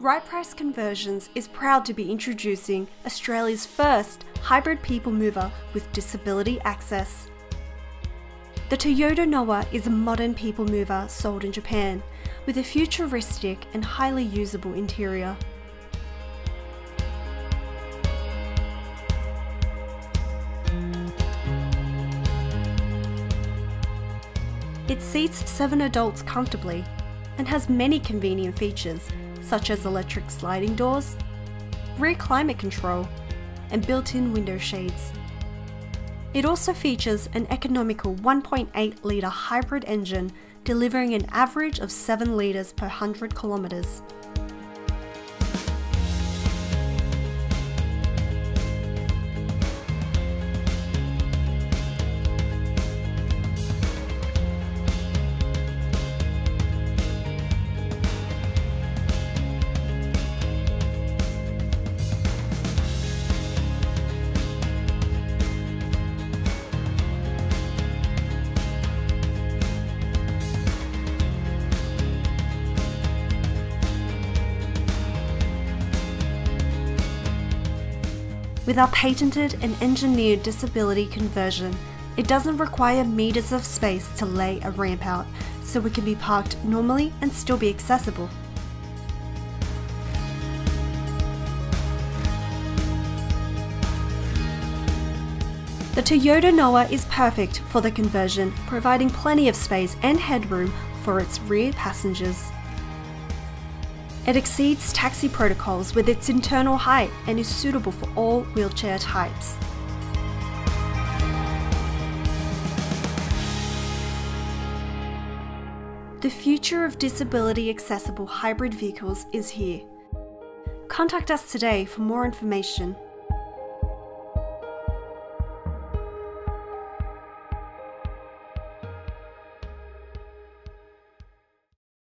Right Price Conversions is proud to be introducing Australia's first hybrid people mover with disability access. The Toyota Noah is a modern people mover sold in Japan with a futuristic and highly usable interior. It seats seven adults comfortably and has many convenient features such as electric sliding doors, rear climate control, and built-in window shades. It also features an economical 1.8 litre hybrid engine delivering an average of 7 litres per 100 kilometres. With our patented and engineered disability conversion, it doesn't require meters of space to lay a ramp out, so it can be parked normally and still be accessible. The Toyota Noah is perfect for the conversion, providing plenty of space and headroom for its rear passengers. It exceeds taxi protocols with its internal height and is suitable for all wheelchair types. The future of disability accessible hybrid vehicles is here. Contact us today for more information.